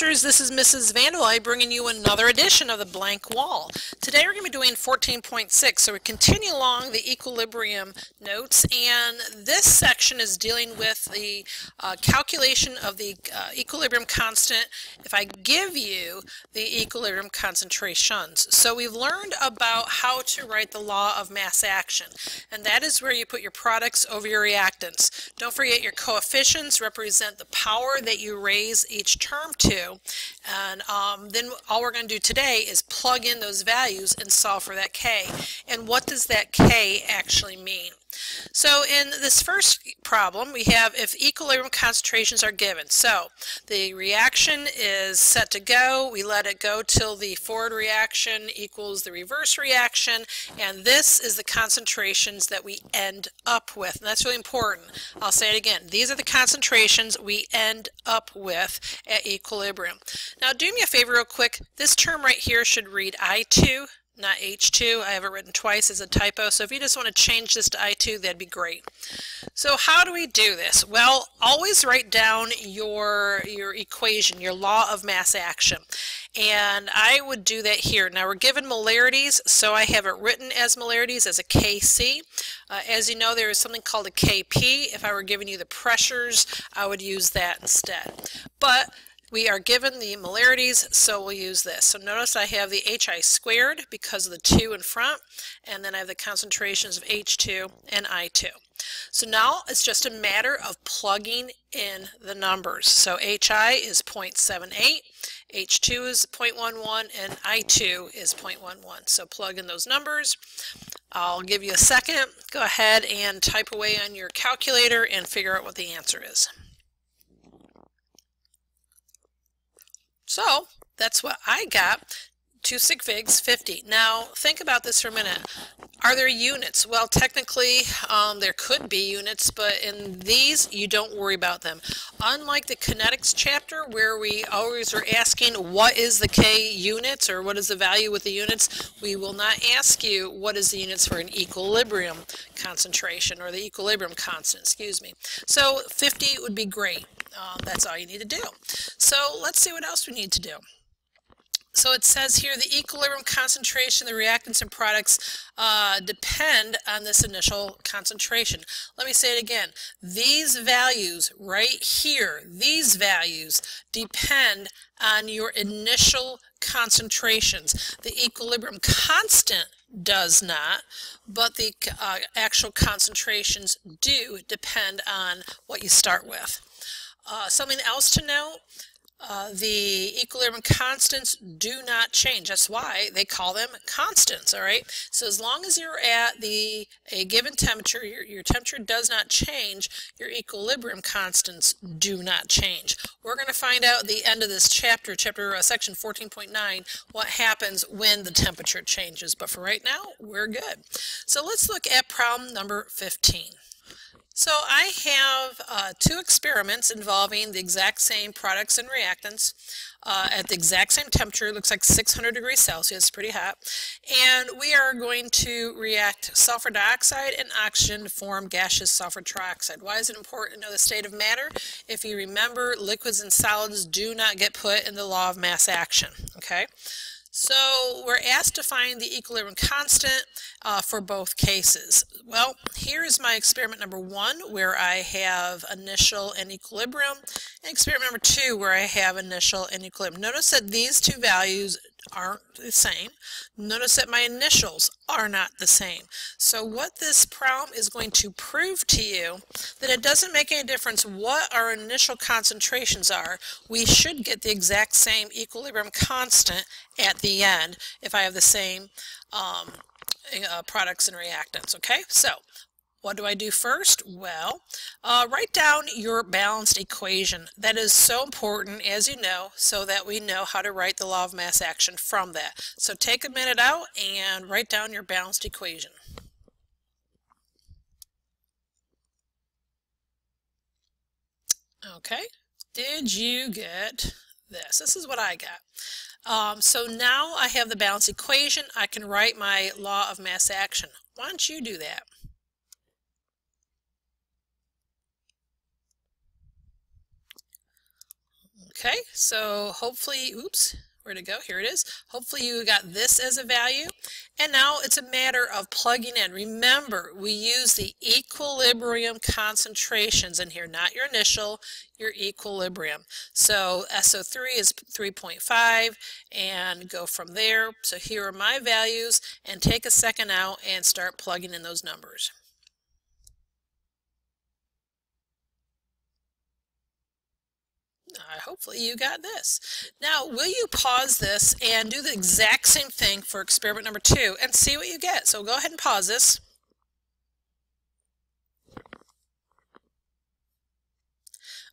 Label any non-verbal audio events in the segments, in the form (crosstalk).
Masters, this is Mrs. Vandewalle bringing you another edition of the Blank Wall. Today we're going to be doing 14.6, so we continue along the equilibrium notes, and this section is dealing with the uh, calculation of the uh, equilibrium constant if I give you the equilibrium concentrations. So we've learned about how to write the law of mass action, and that is where you put your products over your reactants. Don't forget your coefficients represent the power that you raise each term to. And um, then all we're going to do today is plug in those values and solve for that K. And what does that K actually mean? So in this first problem, we have if equilibrium concentrations are given. So the reaction is set to go. We let it go till the forward reaction equals the reverse reaction. And this is the concentrations that we end up with. And that's really important. I'll say it again. These are the concentrations we end up with at equilibrium. Now do me a favor real quick. This term right here should read I2 not H2. I have it written twice as a typo, so if you just want to change this to I2, that'd be great. So how do we do this? Well, always write down your, your equation, your law of mass action. And I would do that here. Now we're given molarities, so I have it written as molarities as a KC. Uh, as you know, there is something called a KP. If I were giving you the pressures, I would use that instead. But we are given the molarities, so we'll use this. So notice I have the HI squared because of the 2 in front, and then I have the concentrations of H2 and I2. So now it's just a matter of plugging in the numbers. So HI is 0.78, H2 is 0.11, and I2 is 0.11. So plug in those numbers. I'll give you a second. Go ahead and type away on your calculator and figure out what the answer is. So that's what I got. Two sig figs, 50. Now, think about this for a minute. Are there units? Well, technically, um, there could be units, but in these, you don't worry about them. Unlike the kinetics chapter, where we always are asking what is the K units or what is the value with the units, we will not ask you what is the units for an equilibrium concentration or the equilibrium constant, excuse me. So 50 would be great. Uh, that's all you need to do. So let's see what else we need to do. So it says here the equilibrium concentration, the reactants and products uh, depend on this initial concentration. Let me say it again. These values right here, these values depend on your initial concentrations. The equilibrium constant does not, but the uh, actual concentrations do depend on what you start with. Uh, something else to note, uh, the equilibrium constants do not change. That's why they call them constants, all right? So as long as you're at the a given temperature, your, your temperature does not change, your equilibrium constants do not change. We're going to find out at the end of this chapter, chapter uh, section 14.9, what happens when the temperature changes. But for right now, we're good. So let's look at problem number 15. So I have uh, two experiments involving the exact same products and reactants uh, at the exact same temperature, looks like 600 degrees Celsius, pretty hot. And we are going to react sulfur dioxide and oxygen to form gaseous sulfur trioxide. Why is it important to know the state of matter? If you remember, liquids and solids do not get put in the law of mass action, okay? So we're asked to find the equilibrium constant uh, for both cases. Well, here is my experiment number one, where I have initial and equilibrium, and experiment number two, where I have initial and equilibrium. Notice that these two values aren't the same. Notice that my initials are not the same. So what this problem is going to prove to you that it doesn't make any difference what our initial concentrations are. We should get the exact same equilibrium constant at the end if I have the same um, uh, products and reactants. Okay, so what do I do first? Well, uh, write down your balanced equation. That is so important, as you know, so that we know how to write the law of mass action from that. So take a minute out and write down your balanced equation. Okay, did you get this? This is what I got. Um, so now I have the balanced equation. I can write my law of mass action. Why don't you do that? Okay, so hopefully, oops, where to go? Here it is. Hopefully you got this as a value. And now it's a matter of plugging in. Remember, we use the equilibrium concentrations in here, not your initial, your equilibrium. So SO3 is 3.5 and go from there. So here are my values and take a second out and start plugging in those numbers. Uh, hopefully you got this. Now, will you pause this and do the exact same thing for experiment number two and see what you get? So go ahead and pause this.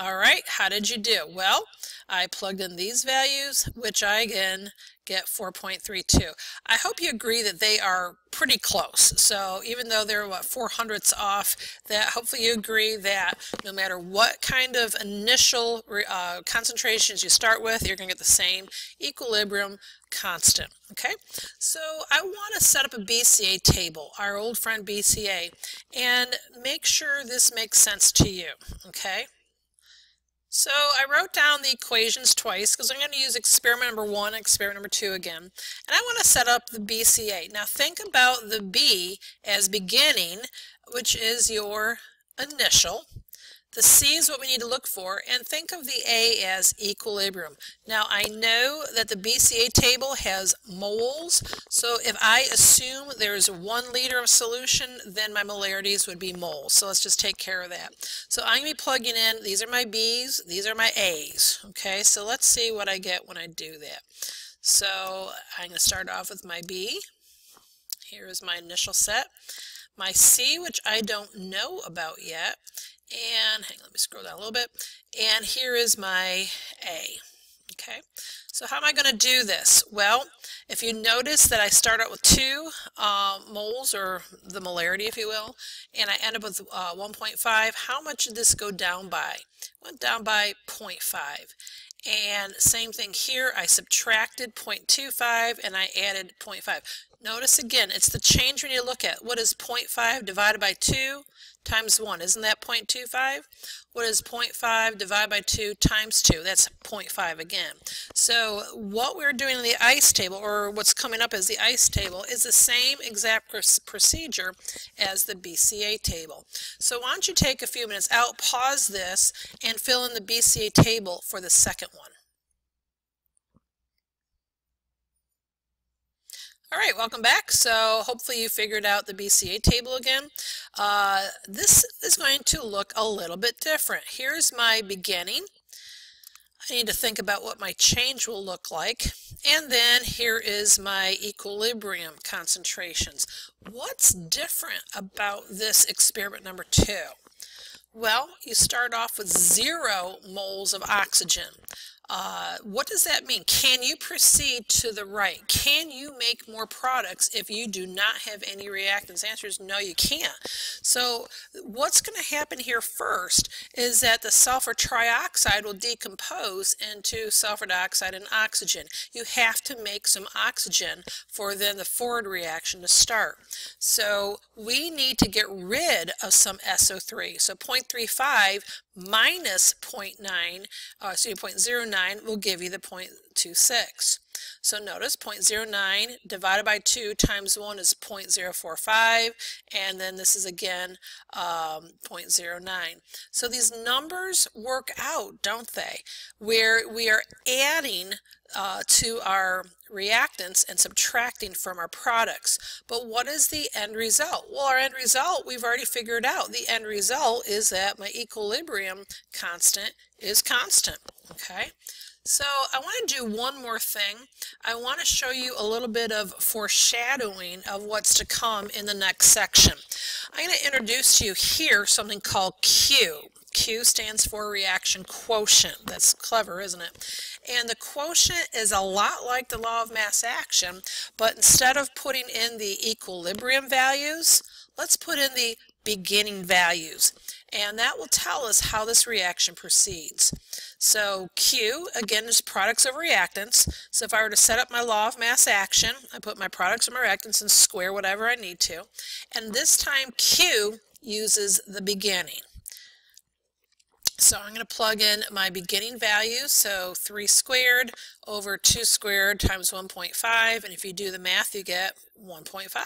All right, how did you do? Well, I plugged in these values, which I again get 4.32. I hope you agree that they are pretty close. So even though they're what four hundredths off, that hopefully you agree that no matter what kind of initial uh, concentrations you start with, you're going to get the same equilibrium constant. Okay, so I want to set up a BCA table, our old friend BCA, and make sure this makes sense to you. Okay. So I wrote down the equations twice because I'm going to use experiment number one and experiment number two again. And I want to set up the BCA. Now think about the B as beginning, which is your initial. The C is what we need to look for, and think of the A as equilibrium. Now, I know that the BCA table has moles, so if I assume there's one liter of solution, then my molarities would be moles. So let's just take care of that. So I'm going to be plugging in, these are my B's, these are my A's. Okay, so let's see what I get when I do that. So I'm going to start off with my B. Here is my initial set. My C, which I don't know about yet, and hang on, let me scroll down a little bit. And here is my A. Okay, so how am I going to do this? Well, if you notice that I start out with two uh, moles, or the molarity, if you will, and I end up with uh, 1.5, how much did this go down by? Went down by 0.5. And same thing here, I subtracted 0.25 and I added 0.5. Notice again, it's the change we need to look at. What is 0.5 divided by 2? times 1. Isn't that 0.25? What is 0.5 divided by 2 times 2? That's 0.5 again. So what we're doing in the ICE table, or what's coming up as the ICE table, is the same exact procedure as the BCA table. So why don't you take a few minutes out, pause this, and fill in the BCA table for the second one. All right, welcome back. So hopefully you figured out the BCA table again. Uh, this is going to look a little bit different. Here's my beginning. I need to think about what my change will look like. And then here is my equilibrium concentrations. What's different about this experiment number two? Well, you start off with zero moles of oxygen. Uh, what does that mean? Can you proceed to the right? Can you make more products if you do not have any reactants? The answer is no, you can't. So what's going to happen here first is that the sulfur trioxide will decompose into sulfur dioxide and oxygen. You have to make some oxygen for then the forward reaction to start. So we need to get rid of some SO3. So 0.35 minus 0.9, uh, excuse me, 0.09 will give you the 0.26. So notice 0.09 divided by 2 times 1 is 0.045, and then this is again um, 0.09. So these numbers work out, don't they? Where we are adding uh, to our reactants and subtracting from our products. But what is the end result? Well, our end result, we've already figured out. The end result is that my equilibrium constant is constant, okay? So I want to do one more thing. I want to show you a little bit of foreshadowing of what's to come in the next section. I'm going to introduce to you here something called Q. Q stands for reaction quotient. That's clever, isn't it? And the quotient is a lot like the law of mass action, but instead of putting in the equilibrium values, let's put in the beginning values. And that will tell us how this reaction proceeds. So Q, again, is products of reactants. So if I were to set up my law of mass action, I put my products of my reactants and square whatever I need to. And this time Q uses the beginning. So I'm going to plug in my beginning value, so 3 squared over 2 squared times 1.5, and if you do the math, you get 1.5.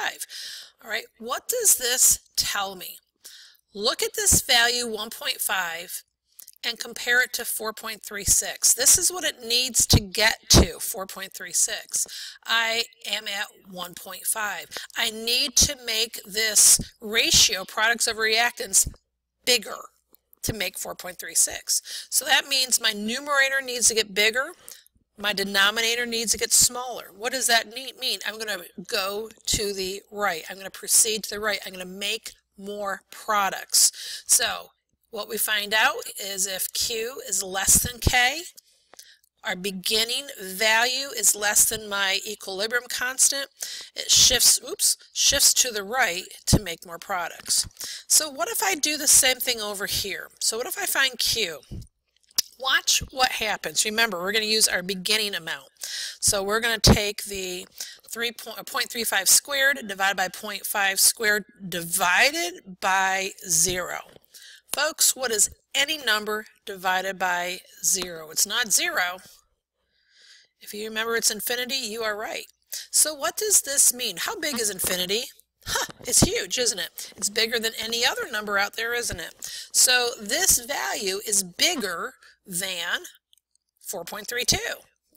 All right, what does this tell me? Look at this value 1.5 and compare it to 4.36. This is what it needs to get to, 4.36. I am at 1.5. I need to make this ratio, products of reactants, bigger to make 4.36. So that means my numerator needs to get bigger, my denominator needs to get smaller. What does that mean? I'm going to go to the right. I'm going to proceed to the right. I'm going to make more products. So what we find out is if Q is less than K, our beginning value is less than my equilibrium constant, it shifts, oops, shifts to the right to make more products. So what if I do the same thing over here? So what if I find Q? Watch what happens. Remember, we're going to use our beginning amount. So we're going to take the 3.35 uh, squared divided by 0.5 squared divided by 0. Folks, what is any number divided by 0? It's not 0. If you remember it's infinity, you are right. So what does this mean? How big is infinity? Huh, it's huge, isn't it? It's bigger than any other number out there, isn't it? So this value is bigger than 4.32.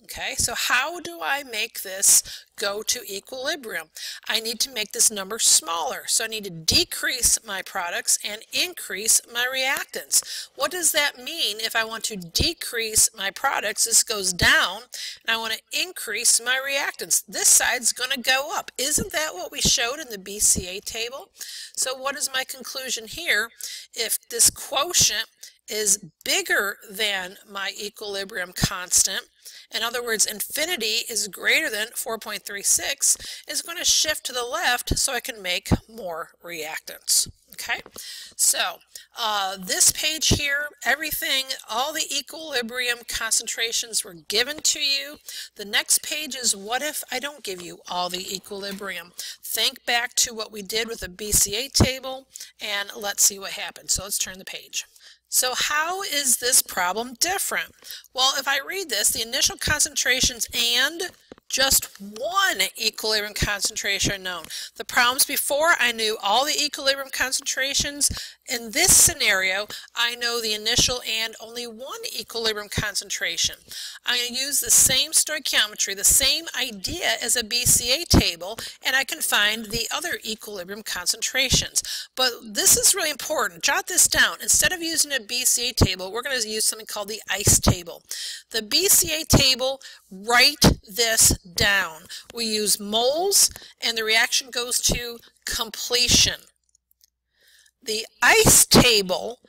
Okay, so how do I make this go to equilibrium? I need to make this number smaller. So I need to decrease my products and increase my reactants. What does that mean if I want to decrease my products? This goes down and I want to increase my reactants. This side's going to go up. Isn't that what we showed in the BCA table? So what is my conclusion here? If this quotient is bigger than my equilibrium constant, in other words, infinity is greater than 4.36, is going to shift to the left so I can make more reactants. Okay, so uh, this page here, everything, all the equilibrium concentrations were given to you. The next page is what if I don't give you all the equilibrium? Think back to what we did with the BCA table and let's see what happens. So let's turn the page. So how is this problem different? Well, if I read this, the initial concentrations and just one equilibrium concentration known. The problems before, I knew all the equilibrium concentrations. In this scenario, I know the initial and only one equilibrium concentration. To use the same stoichiometry, the same idea as a BCA table, and I can find the other equilibrium concentrations. But this is really important. Jot this down. Instead of using a BCA table, we're going to use something called the ICE table. The BCA table, write this down. We use moles and the reaction goes to completion. The ICE table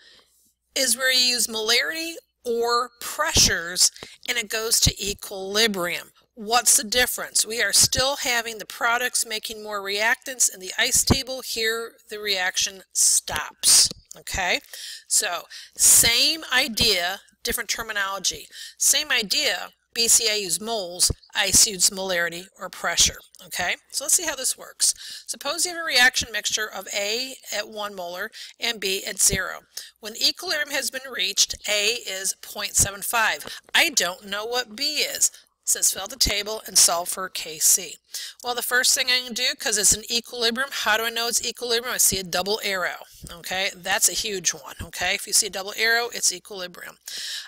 is where you use molarity or pressures and it goes to equilibrium. What's the difference? We are still having the products making more reactants in the ICE table. Here the reaction stops. Okay, so same idea, different terminology. Same idea, BCA use moles, ICE use molarity or pressure. Okay, so let's see how this works. Suppose you have a reaction mixture of A at 1 molar and B at 0. When equilibrium has been reached, A is 0.75. I don't know what B is. It says fill the table and solve for Kc. Well, the first thing I can do, because it's an equilibrium, how do I know it's equilibrium? I see a double arrow, okay? That's a huge one, okay? If you see a double arrow, it's equilibrium.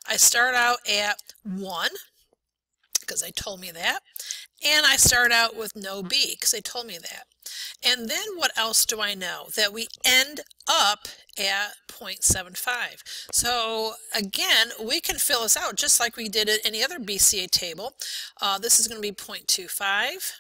I start out at 1, because they told me that. And I start out with no B because they told me that. And then what else do I know? That we end up at 0.75. So again, we can fill this out just like we did at any other BCA table. Uh, this is going to be 0.25.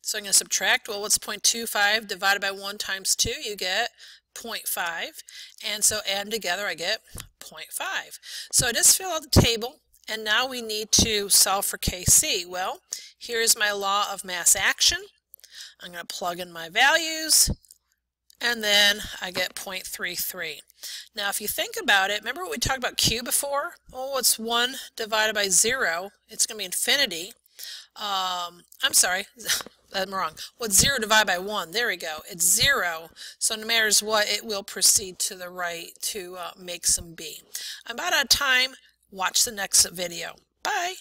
So I'm going to subtract, well, what's 0.25 divided by 1 times 2? You get 0.5. And so add them together, I get 0.5. So I just fill out the table and now we need to solve for Kc. Well, here's my law of mass action. I'm going to plug in my values, and then I get 0.33. Now, if you think about it, remember what we talked about Q before? Oh, it's 1 divided by 0. It's going to be infinity. um, I'm sorry, (laughs) I'm wrong. What's 0 divided by 1? There we go. It's 0. So no matter what, it will proceed to the right to uh, make some b. I'm about out of time. Watch the next video. Bye.